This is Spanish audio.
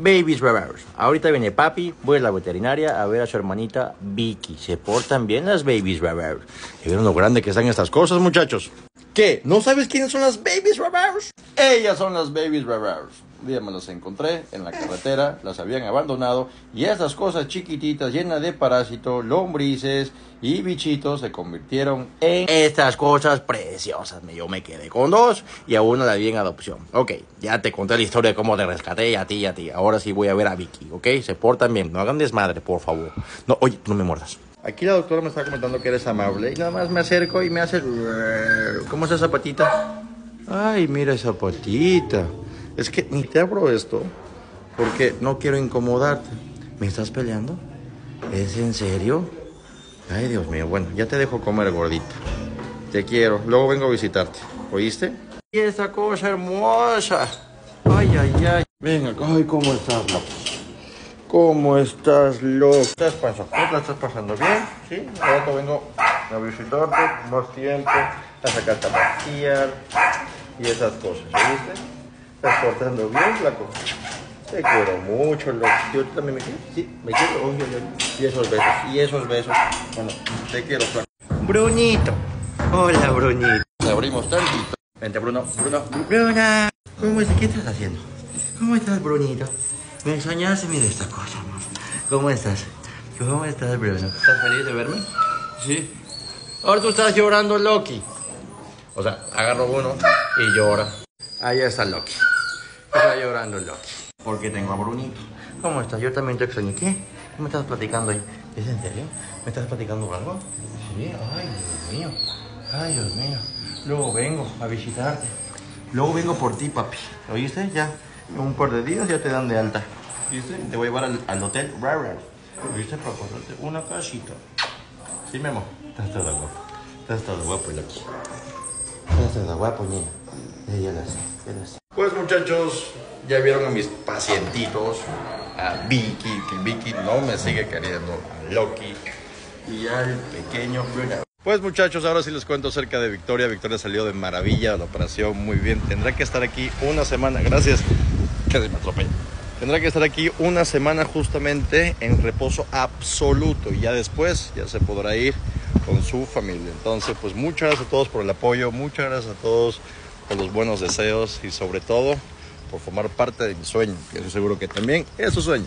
Babies Revers. Ahorita viene papi, voy a la veterinaria a ver a su hermanita Vicky. Se portan bien las Babies Revers. ¿Y vieron lo grande que están estas cosas, muchachos? ¿Qué? ¿No sabes quiénes son las Babies Revers? Ellas son las Babies Revers. Un día me las encontré en la carretera, las habían abandonado y estas cosas chiquititas llenas de parásitos, lombrices y bichitos se convirtieron en estas cosas preciosas. Yo me quedé con dos y a una la di en adopción. Ok, ya te conté la historia de cómo te rescaté a ti y a ti. Ahora sí voy a ver a Vicky, ¿ok? Se portan bien, no hagan desmadre, por favor. No, oye, no me muerdas. Aquí la doctora me está comentando que eres amable y nada más me acerco y me hace... ¿Cómo es esa patita? Ay, mira esa patita. Es que ni te abro esto porque no quiero incomodarte. ¿Me estás peleando? ¿Es en serio? Ay, Dios mío. Bueno, ya te dejo comer, gordita. Te quiero. Luego vengo a visitarte. ¿Oíste? Y esta cosa hermosa. Ay, ay, ay. Venga, ay, ¿cómo estás, loco? ¿Cómo estás, loco? ¿Estás pasando? ¿La estás pasando bien? ¿Sí? Ahora vengo a visitarte más tiempo, a sacarte a pasear y esas cosas. ¿Oíste? ¿Estás portando bien, flaco? Te quiero mucho, loco. Yo también me quiero. Sí, me quiero. Oye. Y esos besos. Y esos besos. Bueno, te quiero, flaco. Brunito. Hola, Brunito. Abrimos tantito. Vente, Bruno. Bruno. Bruna. ¿Cómo estás? ¿Qué estás haciendo? ¿Cómo estás, Brunito? Me enseñaste, mira esta cosa, amor. ¿Cómo estás? ¿Cómo estás, Bruno? ¿Estás feliz de verme? Sí. Ahora tú estás llorando, Loki. O sea, agarro uno y llora. Ahí está Loki. Está llorando Loki. Porque tengo a Brunito. ¿Cómo estás? Yo también te extraño. ¿Qué? ¿Qué me estás platicando ahí? ¿Es en serio? ¿Me estás platicando algo? Sí. Ay, Dios mío. Ay, Dios mío. Luego vengo a visitarte. Luego vengo por ti, papi. ¿Oíste? Ya. En un par de días ya te dan de alta. ¿Viste? Te voy a llevar al, al hotel Rara. ¿Viste? Para ponerte una casita. Sí, mi amor. Estás todo guapo. Estás todo guapo, Loki. Estás todo guapo, niña. Ya lo sé, ya lo sé. Pues muchachos, ya vieron a mis pacientitos, a Vicky, que Vicky no me sigue queriendo, a Loki y al pequeño Bruno. Pues muchachos, ahora sí les cuento acerca de Victoria. Victoria salió de maravilla, la operación muy bien. Tendrá que estar aquí una semana, gracias, Tendrá que estar aquí una semana justamente en reposo absoluto y ya después ya se podrá ir con su familia. Entonces, pues muchas gracias a todos por el apoyo, muchas gracias a todos por los buenos deseos y sobre todo por formar parte de mi sueño, que estoy seguro que también es su sueño.